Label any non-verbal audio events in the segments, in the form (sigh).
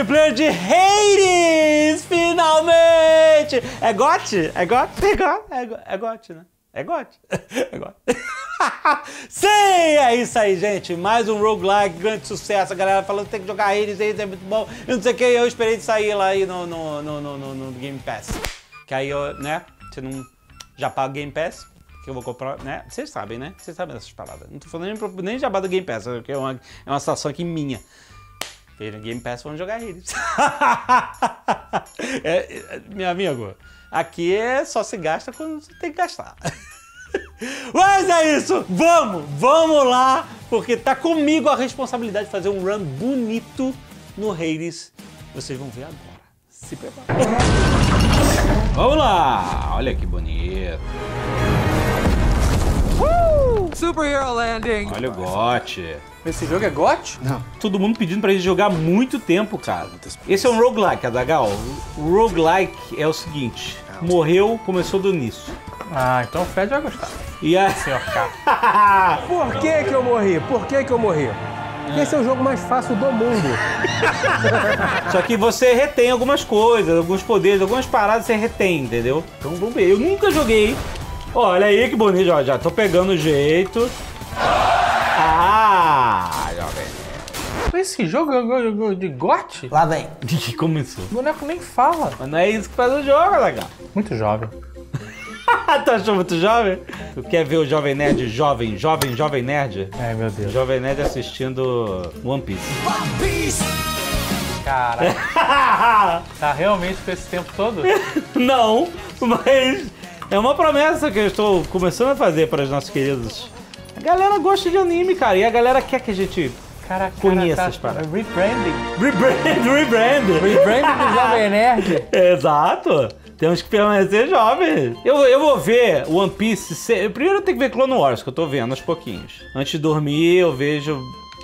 multiplayer de Hades! Finalmente! É GOT? É GOT? É GOT? É GOT, é GOT né? É GOT. (laughs) É GOT. (laughs) Sim, é isso aí, gente. Mais um roguelike, grande sucesso. A galera falando que tem que jogar Hades, Hades é muito bom. Eu não sei o que, eu esperei de sair lá aí no, no, no, no, no, Game Pass. Que aí, eu, né, você não já paga Game Pass, que eu vou comprar, né? Vocês sabem, né? Vocês sabem dessas paradas. Não tô falando nem, nem jabá do Game Pass, porque é uma, é uma situação aqui minha. No Game Pass, vamos jogar eles. (laughs) É, é, meu amigo, aqui é só se gasta quando você tem que gastar. (laughs) Mas é isso! Vamos! Vamos lá! Porque tá comigo a responsabilidade de fazer um run bonito no Hades. Vocês vão ver agora. Se prepara. Vamos lá! Olha que bonito. Superhero landing. Olha o gote. Esse jogo é GOT? Todo mundo pedindo pra gente jogar há muito tempo, cara. Esse é um roguelike, Adagal. O roguelike é o seguinte: morreu, começou do início. Ah, então o Fred vai gostar. E a... Senhor (laughs) K. Por que que eu morri? Por que que eu morri? Porque esse é o jogo mais fácil do mundo. (laughs) Só que você retém algumas coisas, alguns poderes, algumas paradas você retém, entendeu? Então vamos ver. Eu nunca joguei. Olha aí que bonito, ó. Já tô pegando o jeito. Ah, jovem. Esse jogo é um jogo de GOT? Lá vem. Ih, Começou. O boneco nem fala. Mas não é isso que faz o jogo, Adagal. Muito jovem. (laughs) tu achou muito jovem? Tu quer ver o Jovem Nerd jovem, jovem, jovem nerd? Ai, meu Deus. Jovem Nerd assistindo One Piece. Caraca. (laughs) Tá realmente com esse tempo todo? Não, mas é uma promessa que eu estou começando a fazer para os nossos queridos. A galera gosta de anime, cara, e a galera quer que a gente Caraca, Conheça cara, essas paradas. Rebranding. rebrand, rebrand. Rebranding do Jovem Nerd. (laughs) Exato. Temos que permanecer jovens. Eu, eu vou ver One Piece. se- Primeiro eu tenho que ver Clone Wars, que eu tô vendo aos pouquinhos. Antes de dormir, eu vejo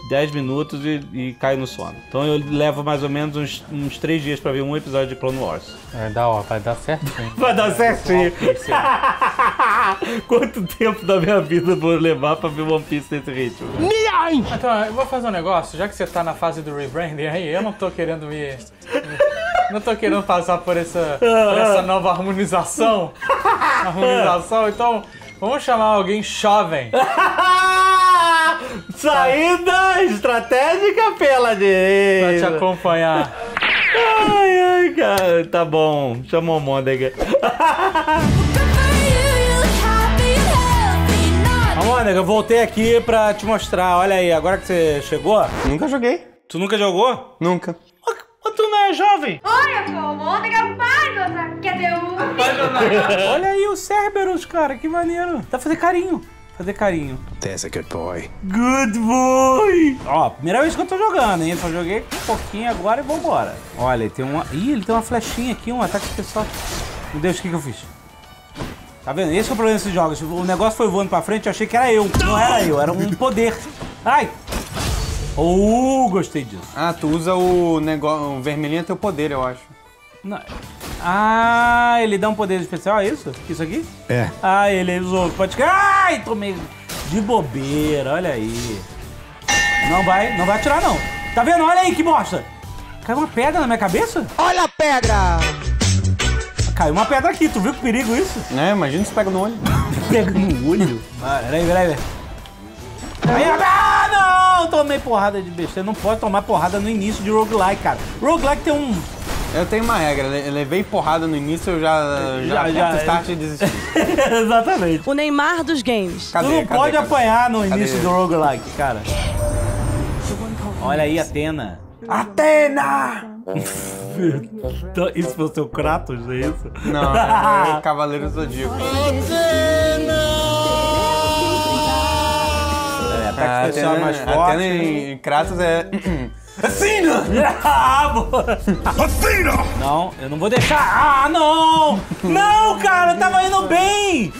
10 minutos e, e caio no sono. Então eu levo mais ou menos uns, uns 3 dias pra ver um episódio de Clone Wars. Vai dar, ó, vai dar certinho. (laughs) Vai dar certinho. (laughs) Quanto tempo da minha vida eu vou levar pra ver One Piece nesse ritmo? Então, eu vou fazer um negócio, já que você tá na fase do rebranding aí, eu não tô querendo me. Não tô querendo passar por essa, por essa nova harmonização. (laughs) Harmonização, então vamos chamar alguém jovem. Saída estratégica pela Pra te direita. acompanhar. Ai, ai, cara. Tá bom. Chama o Môndega. (laughs) Môndega, eu voltei aqui pra te mostrar. Olha aí, agora que você chegou, Nunca joguei. tu nunca jogou? Nunca. Mas tu não é jovem. Oi, eu sou o Mônica cadê o... Olha aí o Cerberus, cara. Que maneiro. Dá pra fazer carinho. Fazer carinho. There's a good boy. Good boy! Ó, primeira vez que eu tô jogando, hein? Só joguei um pouquinho agora e vambora. Olha, ele tem uma. Ih, ele tem uma flechinha aqui, um ataque especial. Meu Deus, o que, que eu fiz? Tá vendo? Esse é o problema desses jogos. O negócio foi voando pra frente, eu achei que era eu. Não era eu, era um poder. Ai! Uh, gostei disso. Ah, tu usa o negócio. O vermelhinho é teu poder, eu acho. Não. Ah, ele dá um poder especial, é isso? Isso aqui? É. Ah, ele usou. Pode. Ai, tomei de bobeira, olha aí. Não vai, não vai atirar, não. Tá vendo? Olha aí que bosta. Caiu uma pedra na minha cabeça? Olha a pedra! Caiu uma pedra aqui, tu viu que perigo isso? É, imagina se pega no olho. (laughs) Pega no olho. Ah, peraí, peraí, peraí. Aí, ah, não! Tomei porrada de besteira. Não pode tomar porrada no início de roguelike, cara. Roguelike tem um. Eu tenho uma regra, le- levei porrada no início, eu já, já, Já, já, start e desisti. (laughs) Exatamente. O Neymar dos games. Cadê, tu não cadê, pode cadê? apanhar no Cadê? início do roguelike, cara. Olha aí, Atena. Atena! (laughs) Então, Isso foi o seu Kratos, é isso? Não, (laughs) é Cavaleiro Zodíaco. É, ataque Ah, especial Atena, mais forte. Atena em Kratos é. (clears throat) (clears throat) Assina! Ah, boa. Não, eu não vou deixar. Ah, não! Não, cara, eu tava indo bem!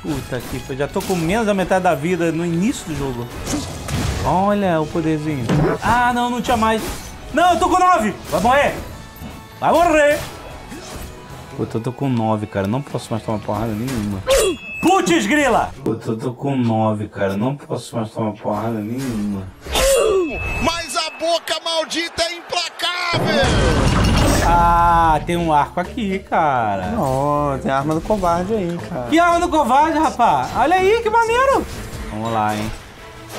Puta que pariu, já tô com menos da metade da vida no início do jogo. Olha o poderzinho. Ah, não, não tinha mais. Não, eu tô com 9! Vai morrer! Vai morrer! Puta, eu tô com 9, cara. Não posso mais tomar porrada nenhuma. Putz, grila! Puta, eu tô com 9, cara. Não posso mais tomar porrada nenhuma. Mas boca maldita é implacável! Ah, tem um arco aqui, cara. Não, tem a arma do covarde aí, cara. Que arma do covarde, rapaz. Olha aí, que maneiro. Vamos lá, hein.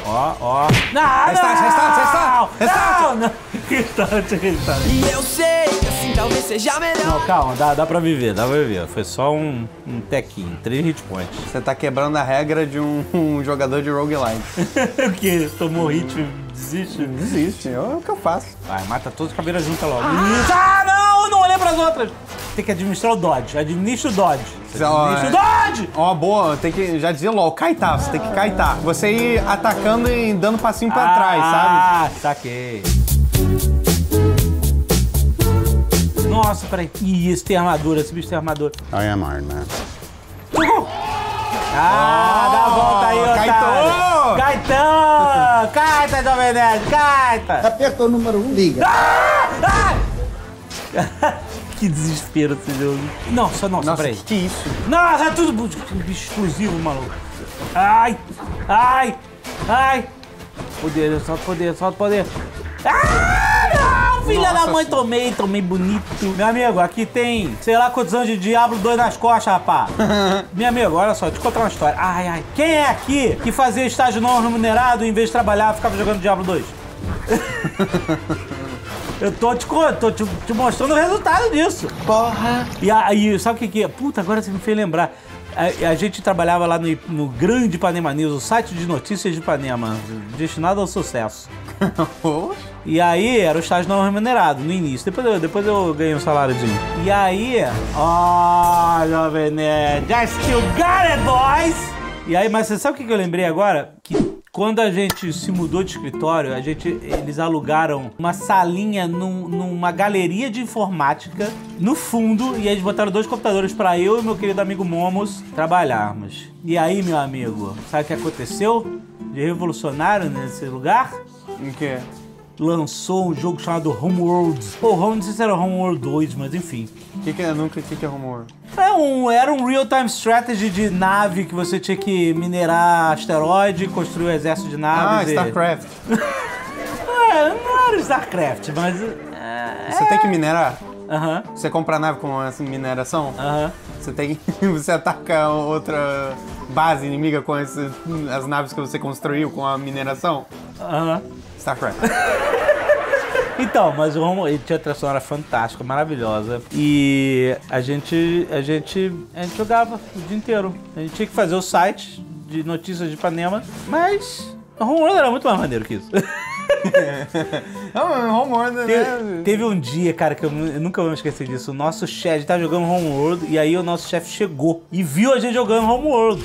Ó, ó. Não, Restart, não, (laughs) restart, restart, restart. Não, não. Restart, restart. E eu sei talvez seja melhor. Não, calma, dá, dá pra viver, dá pra viver. Foi só um, um tequinho, três hit points. Você tá quebrando a regra de um, (laughs) um jogador de roguelike. (laughs) o quê? Tomou hit, desiste? Desiste, é o que eu faço. Vai, mata todos os cabeiras juntas logo. Ah, não, não olhei pras outras. Tem que administrar o dodge. Administra o dodge. Administra o é. dodge! Ó, boa, tem que, já dizia LOL, kaitar, você tem que kaitar. Você ir atacando e dando passinho pra trás, sabe? Ah, saquei. Nossa, peraí. Ih, esse tem armadura, esse bicho tem armadura. I am Iron Man. Ah, dá a volta aí, Caetô! otário. Caetão! Caeta, Jovem Nerd, caeta! Aperta o número 1, um, liga. (laughs) que desespero esse jogo. Nossa, nossa, Nossa, peraí. que, que isso? Nossa, é tudo bicho explosivo, maluco. Ai, ai, ai. Poder, solta poder, solta poder. Ah, filha Nossa da mãe, senhora. tomei, tomei bonito. Meu amigo, aqui tem, sei lá quantos anos de Diablo 2 nas costas, rapaz. (laughs) Meu amigo, olha só, deixa eu contar uma história. Ai, ai. Quem é aqui que fazia estágio não remunerado e em vez de trabalhar ficava jogando Diablo 2? (laughs) Eu tô te, tô te, te mostrando o resultado disso. Porra! E aí, sabe o que que é? Puta, agora você me fez lembrar. A, a gente trabalhava lá no, no grande Ipanema News, o site de notícias de Ipanema, destinado ao sucesso. (laughs) E aí, era o estágio não remunerado no início. Depois eu, depois eu ganhei um saláriozinho. E aí, ó, Jovem Nerd, I still got it, boys! E aí, mas você sabe o que que eu lembrei agora? Que quando a gente se mudou de escritório, a gente, eles alugaram uma salinha num- numa galeria de informática no fundo e eles botaram dois computadores para eu e meu querido amigo Momos trabalharmos. E aí, meu amigo, sabe o que aconteceu de revolucionário nesse lugar? Em quê? Lançou um jogo chamado Homeworld. Pô, Home- não sei se era Homeworld 2, mas enfim. O que, que é nunca? Que, que é rumor? É um, era um real-time strategy de nave que você tinha que minerar asteroide, construir um exército de Ah, naves. e- StarCraft. (laughs) É, não era StarCraft, mas. é, Você tem que minerar? Aham, Você compra nave com essa mineração? aham. Você tem (laughs) você ataca outra base inimiga com esse, as naves que você construiu com a mineração? Aham. StarCraft. (laughs) Então, mas o Romo, ele tinha trilha sonora fantástica, maravilhosa. E a gente, a gente, a gente jogava o dia inteiro. A gente tinha que fazer o site de notícias de Ipanema, mas o Homeworld era muito mais maneiro que isso. (laughs) Rumor, né? Te- teve um dia, cara, que eu, eu nunca vou me esquecer disso. O nosso chefe, tava jogando Homeworld, e aí o nosso chefe chegou e viu a gente jogando Homeworld.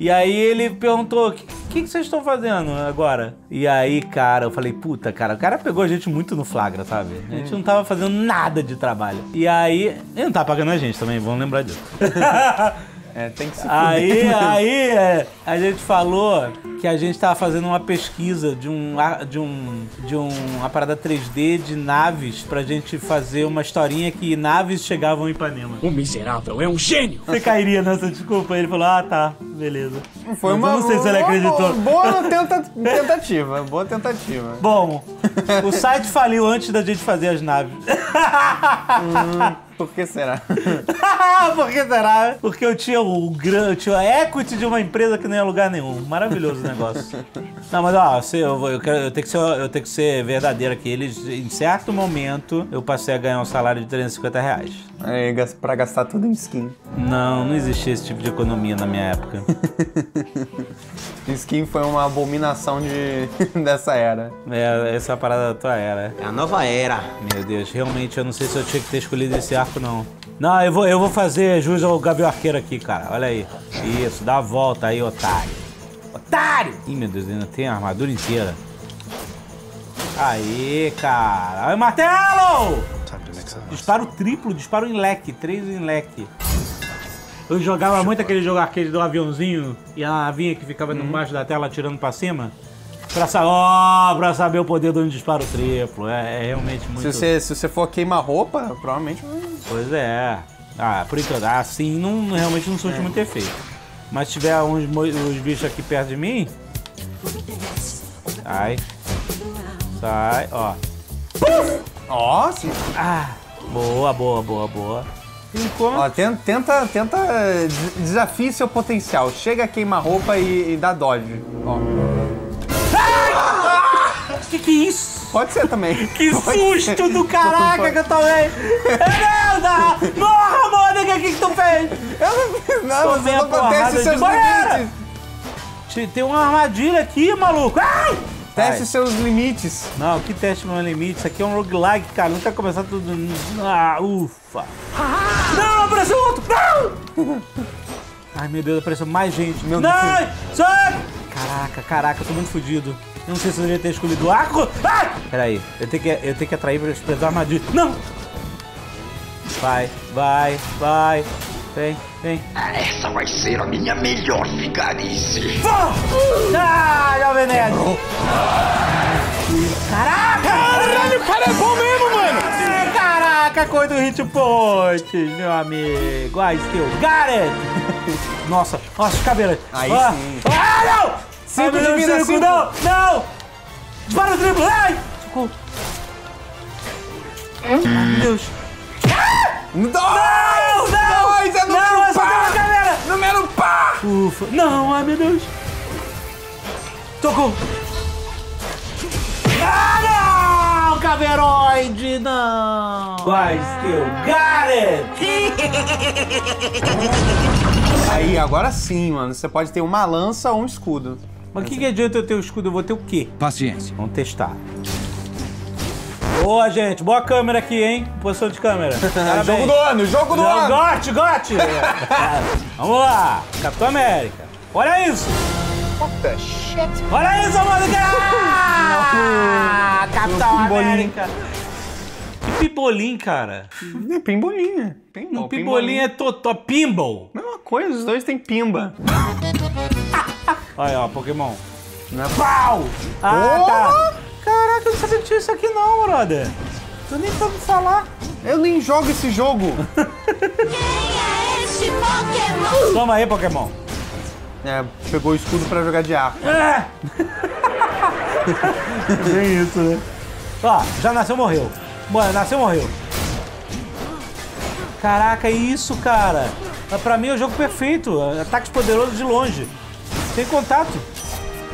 E aí ele perguntou: o que, que, que vocês estão fazendo agora? E aí, cara, eu falei, puta, cara, o cara pegou a gente muito no flagra, sabe? A gente não tava fazendo nada de trabalho. E aí. Ele não tava pagando a gente também, vamos lembrar disso. (laughs) É, tem que se Aí, (laughs) aí, é, a gente falou que a gente tava fazendo uma pesquisa de um de um de um, uma parada 3D de naves pra gente fazer uma historinha que naves chegavam em Ipanema. O miserável é um gênio. Você cairia nessa desculpa? Ele falou: "Ah, tá, beleza". Foi Mas uma eu não sei se ele boa- acreditou. Boa tenta- tentativa, boa tentativa. Bom, o site faliu antes da gente fazer as naves. Por que será? (laughs) Por que será? Porque eu tinha o gran, eu tinha a equity de uma empresa que não ia lugar nenhum. Maravilhoso o negócio. Não, mas ó, você- eu, eu, quero, eu, tenho que ser, eu tenho que ser verdadeiro aqui. Eles, em certo momento, eu passei a ganhar um salário de 350 reais. É, pra gastar tudo em skin. Não, não existia esse tipo de economia na minha época. (laughs) Skin foi uma abominação de, (laughs) dessa era. É, essa é a parada da tua era. É a nova era. Meu Deus, realmente eu não sei se eu tinha que ter escolhido esse arco, não. Não, eu vou, eu vou fazer jus ao Gabriel Arqueiro aqui, cara. Olha aí. Isso, dá a volta aí, otário. Otário! Ih, meu Deus, ainda tem a armadura inteira. Aí, cara. Aí, martelo! Disparo triplo, disparo em leque. Três em leque. Eu jogava muito aquele jogo arcade do aviãozinho e a navinha que ficava embaixo da tela atirando pra cima. Pra, sa ó, pra saber o poder do disparo triplo. É, é realmente muito... Se você, se você for queima-roupa, provavelmente. Pois é. Ah, por enquanto, assim não, realmente não surte muito efeito. Mas se tiver uns, uns bichos aqui perto de mim. Ai. Sai, ó. Ó, sim. Ah, boa, boa, boa, boa. Enquanto... Ó, tenta, tenta, tenta eh, des- desafie seu potencial. Chega, queima a roupa e, e dá dodge. Ó. Que que é isso? Pode ser também. Que Pode susto ser. do caraca que eu tomei! (laughs) Merda! Você a porrada de banheira. Tem uma armadilha aqui, maluco! Ai! Teste Vai. seus limites. Não, que teste no limite? Isso aqui é um roguelike, cara. Não quer começar tudo. Ah, ufa! Não, apareceu outro! Não! (laughs) Ai, meu Deus, apareceu mais gente. Meu não! Sai! Caraca, caraca, eu tô muito fodido. Eu não sei se eu deveria ter escolhido arco. Ai! Peraí, eu tenho que, eu tenho que atrair pra a armadilha. Não! Vai, vai, vai. Vem, vem. Essa vai ser a minha melhor vigarice. Ah, Jovem Nerd! Caraca! Caralho, o cara é bom mesmo, mano! Caraca, coisa do hit point, meu amigo. Ai, skill. Got it! Nossa, nossa, os cabelos. Aí ah. sim. Ah, não! Cinco meu de vida, cinco, cinco. Não, não! Dispara o triplo, ai! Socorro. Ai, meu Deus. Dois! Não, não! Ufa. Não, ai meu Deus. Socorro. Ah, não! Caveroide, não! Vai, skill. Got it! Aí, agora sim, mano. Você pode ter uma lança ou um escudo. Mas o que, que adianta eu ter o escudo? Eu vou ter o quê? Paciência. Vamos testar. Boa, gente. Boa câmera aqui, hein? Posição de câmera. (laughs) Parabéns. Jogo do ano, jogo do Não, ano! Gote, gote! Vamos lá, Capitão América. Olha isso! Olha isso, Mônica! Ah, Capitão. América! Que pimbolim, cara? É pimbolinha. Pimbo, Um pimbolim é totó. Pimble! Mesma coisa, os dois têm pimba. Olha, ó, Pokémon. Não é Pau! Ah, Oh! tá. Caraca, eu não sabia que tinha isso aqui não, brother. Tu nem pra me falar. Eu nem jogo esse jogo. (laughs) Toma aí, Pokémon. É, pegou o escudo pra jogar de arco. É! (laughs) Bem isso, né? Ó, já nasceu, morreu. Mano, nasceu, morreu. Caraca, é isso, cara. Mas Pra mim é o jogo perfeito. Ataques poderosos de longe. Sem contato.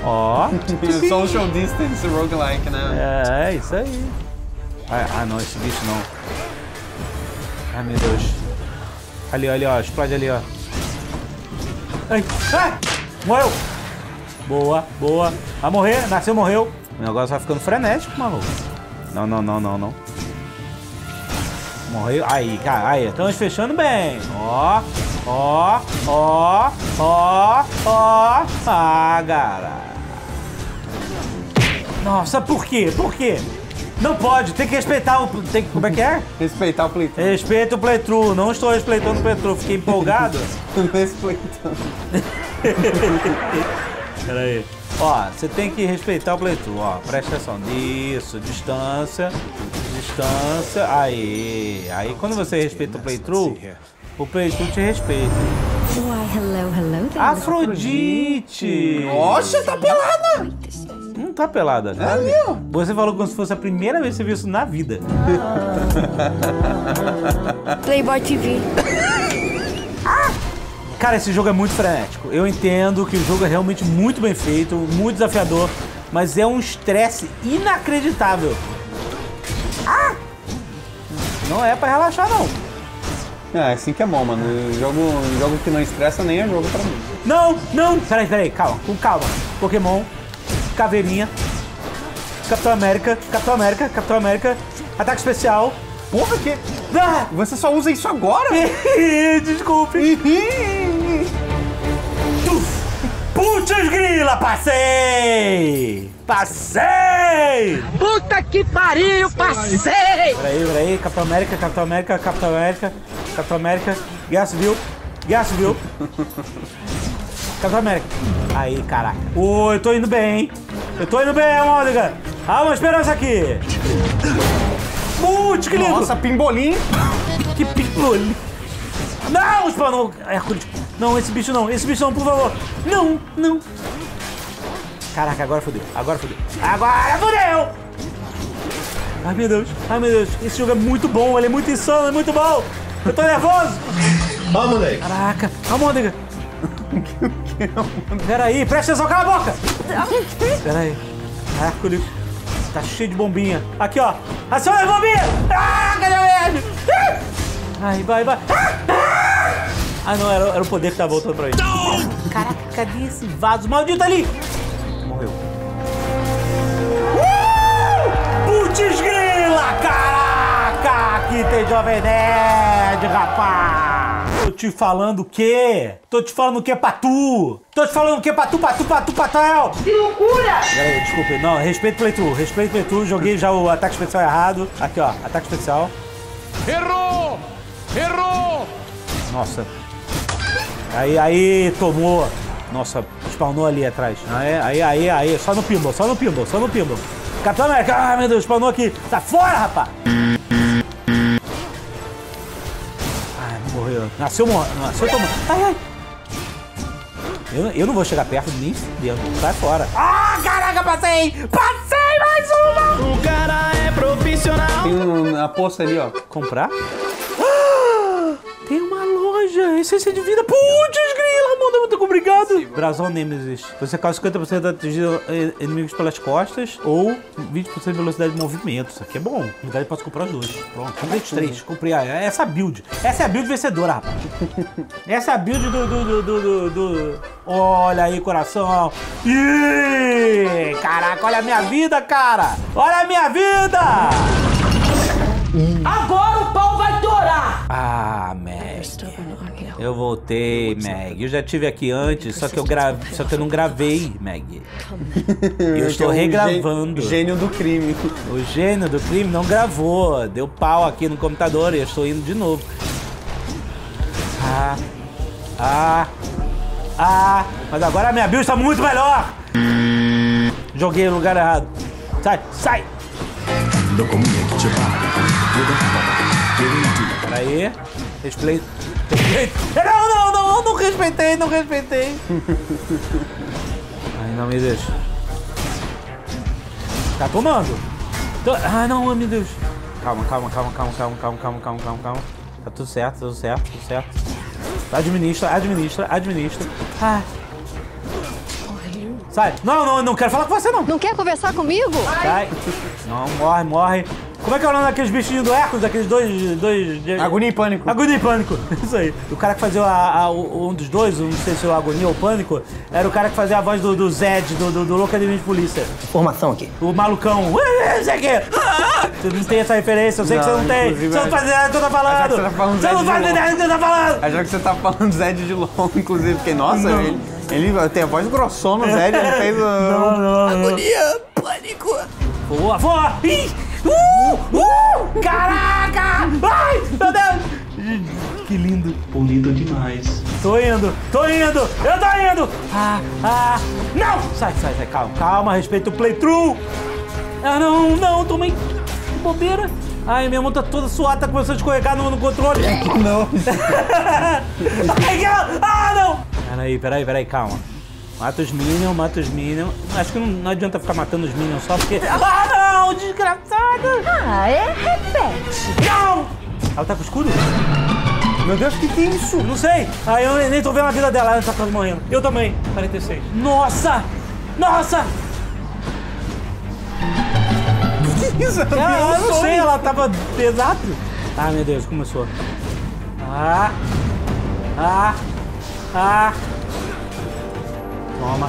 Ó. Social distance roguelike, né? É, é isso aí. Ah, ah, não, esse bicho não. Ai, meu Deus. Ali, ali, ó. Explode ali, ó. Ai, ai, morreu. Boa, boa. Vai morrer, nasceu, morreu. O negócio vai ficando frenético, maluco. Não, não, não, não, não. Morreu. Aí, cara, aí. Estamos fechando bem. Ó, ó, ó, ó, ó. Ah, cara. Nossa, por quê? Por quê? Não pode, tem que respeitar o. Tem, que- como é que é? (laughs) Respeitar o playthrough. Respeita o playthrough. Não estou respeitando o playthrough. Fiquei empolgado. (laughs) Respeitando. (laughs) Pera aí. Ó, você tem que respeitar o playthrough, ó. Presta atenção. Isso, distância. Distância. Aí. Aí quando você respeita o playthrough, o playthrough te respeita. Why, hello, hello. Afrodite! Nossa, tá pelada! Não tá pelada, né? Ali, ó. Você falou como se fosse a primeira vez que você viu isso na vida. Playboy TV. (laughs) Cara, esse jogo é muito frenético. Eu entendo que o jogo é realmente muito bem feito, muito desafiador, mas é um estresse inacreditável. Ah! Não é pra relaxar, não. É, assim que é bom, mano. Jogo, jogo que não estressa nem é jogo pra mim. Não, não! Peraí, peraí, calma, com calma. Pokémon, Caveirinha, Capitão América, Capitão América, Capitão América, Ataque Especial. Porra, que. Ah! Você só usa isso agora? (laughs) Desculpe. (laughs) Putz grila, passei! Passei! Puta que pariu, passei! Peraí, peraí, Capitão América, Capitão América, Capitão América, Capitão América, Guerra Civil, Guerra Civil. (laughs) Capitão América. Aí, caraca. Ô, eu tô indo bem, hein? Eu tô indo bem, Mônica. Há uma esperança aqui. Putz, que lindo! Nossa, pimbolim! Que pimbolim! Não, Spawn! Hércules! Não, esse bicho não, esse bicho não, por favor! Não, não! Caraca, agora fodeu, agora fodeu. Agora fodeu! Ai, meu Deus. Ai, meu Deus. Esse jogo é muito bom. Ele é muito insano, é muito bom. Eu tô nervoso. Vamos, moleque. Caraca. Almôndega. (laughs) (laughs) Peraí, presta atenção, cala a boca. Peraí. Hércules. Tá cheio de bombinha. Aqui, ó. Aciona as bombinhas. Ah, cadê o? Ah! Ai, vai, vai. Ah, ah, não, era, era o poder que tava voltando pra ele. Caraca, cadê esse vaso maldito ali? Morreu. Uh! Putz grila, caraca! Aqui tem Jovem Nerd, rapaz! Tô te falando o quê? Tô te falando o quê pra tu? Tô te falando o quê pra tu, pra tu, pra tu, Patel? Que loucura! Peraí, desculpa. Não, respeito playthrough, respeito playthrough. Joguei já o ataque especial errado. Aqui, ó, ataque especial. Errou! Errou! Nossa. Aí, aí, tomou. Nossa, spawnou ali atrás. Aí, aí, aí, aí. Só no pinball, só no pinball, só no pinball. Capitão América, ai meu Deus, spawnou aqui. Tá fora, rapaz! Morreu. Nasceu. Nasceu tomando. Ai, ai. Eu, eu não vou chegar perto nem fudendo. Sai fora. Ah, caraca, passei! Passei mais uma! O cara é profissional. Tem um- uma poça ali, ó. Comprar? Ah, (gasps) Tem uma loja, essência de vida. Putz, obrigado. Brasão Nemesis. Você causa 50% de atingir inimigos pelas costas ou 20% de velocidade de movimento. Isso aqui é bom. Na verdade, eu posso comprar os dois. Pronto, comprei os três. Comprei a- essa build. Essa é a build vencedora, rapaz. (laughs) Essa é a build do... do, do, do, do- do- Olha aí, coração. Ih, caraca, olha a minha vida, cara. Olha a minha vida. Agora o pau vai torar! Ah. Eu voltei, Meg. Eu já tive aqui antes, só que eu gravei, só que eu não gravei, Meg. Eu estou regravando. gê- Gênio do crime. O gênio do crime não gravou, deu pau aqui no computador e eu estou indo de novo. Ah, ah, ah. Mas agora a minha build está muito melhor. Joguei no lugar errado. Sai, sai. Peraí. Respeito. Respeito. Não, não, não, não respeitei, não respeitei. Ai, não me deixa. Tá tomando. Tô... Ai, não, meu Deus. Calma, calma, calma, calma, calma, calma, calma, calma, calma, calma. Tá tudo certo, tudo certo, tudo certo. Administra, administra, administra. Ai. Sai. Não, não, não quero falar com você, não. Não quer conversar comigo? Sai. Não, morre, morre. Como é que é o nome daqueles bichinhos do Hércules? Aqueles dois. dois de- Agonia e pânico. Agonia e Pânico. (laughs) Isso aí. O cara que fazia a- a- o- um dos dois, não sei se é o Agonia ou Pânico, era o cara que fazia a voz do, do Zed, do, do, do Loucademia de Polícia. Informação aqui. O malucão. Ué, Não sei o quê. Ah! Você não tem essa referência, eu sei que você Não, não tem. Você não faz ideia do que eu tô falando. Achava que você tá falando Você não Zed faz de ideia do que você tá falando. Achava que você tá falando Zed de Long, inclusive, porque, nossa, ele, ele tem a voz grossona, Zed, ele fez o... (laughs) Não, não, não. Agonia, pânico. Boa, boa! Ih! Uh! Uh! Caraca! Ai! Meu Deus! Que lindo! Bonito demais. Tô indo! Tô indo! Eu tô indo! Ah! Ah! Não! Sai, sai, sai, calma, calma, respeita o playthrough! Ah, não, não, tomei que bobeira! Ai, minha mão tá toda suada, tá começando a escorregar no, no controle! Não. (laughs) Ai, ah, não! Peraí, peraí, peraí, calma. Mata os Minions, mata os Minions. Acho que não, não adianta ficar matando os Minions só porque. Ah, não! Desgraçada! Ah, é? Repete. Não! Ela tá com escudo? Meu Deus, o que, que é isso? Não sei. Ah, eu nem tô vendo a vida dela, ela tá quase morrendo. Eu também. 46. Nossa! Nossa! Isso, eu vi Ela, um eu não sei, ela tava pesado. Ah, meu Deus, começou. Ah! Ah! Ah! Toma.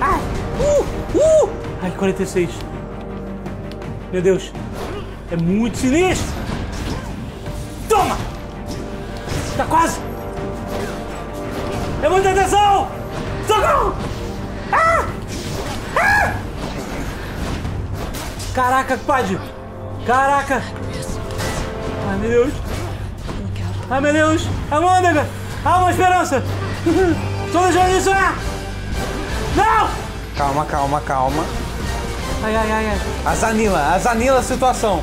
Ah! Uh! Uh! Ai, 46. Meu Deus. É muito sinistro. Toma! Tá quase! É muita atenção! Socorro! Ah! Ah! Caraca, Pad! Caraca! Ai, meu Deus! Ai, meu Deus! Amôndega! Há uma esperança! Tô deixando de sonhar! Não! Calma, calma, calma. Ai, ai, ai, ai. Azanila, azanila a situação.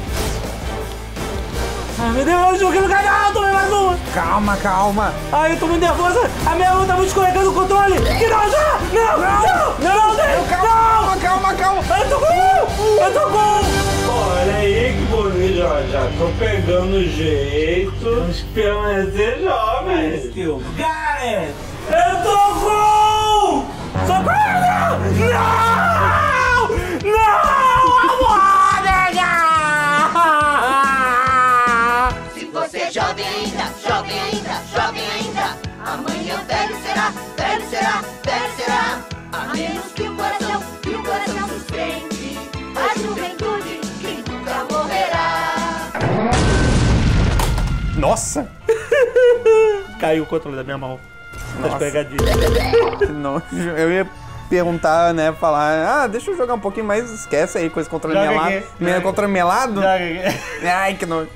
Ai, meu Deus, joguei no canal, tomei mais uma! Calma, calma. Ai, eu tô muito nervosa! A minha mão tá muito escorregando o controle! Que não, já! Não! Não! Não! Não! não, Calma, calma, calma. Eu tô com! Eu tô com! Olha aí, que bonito, já, já tô pegando o jeito. Vamos permanecer jovens. Gareth! Eu tô com! Nossa! (laughs) Caiu o controle da minha mão. Tá Nossa. pegadinha. Que nojo. Eu ia perguntar, né, falar, ah, deixa eu jogar um pouquinho, mas esquece aí, coisa contra Joga melado. aqui. Minha Joga. contra melado? Joga aqui. Ai, que nojo.